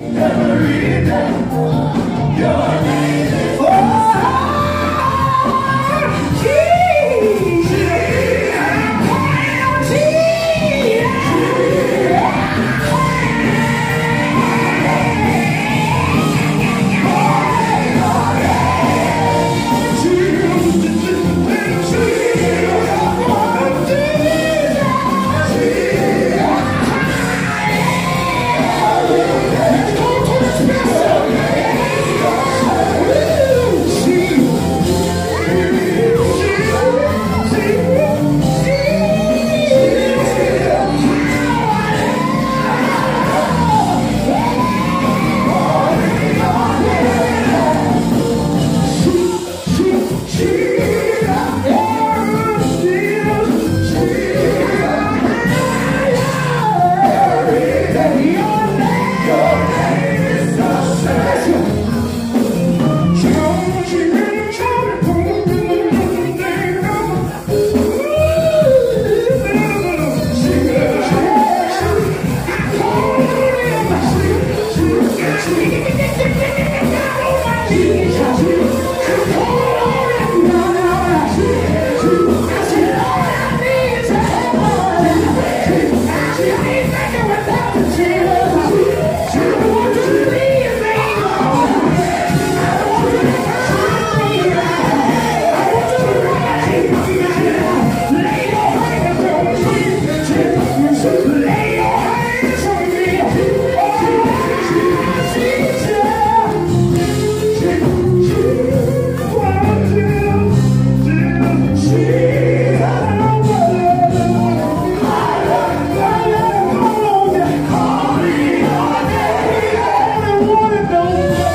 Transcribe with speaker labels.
Speaker 1: Never enough. Your name. Yeah. Don't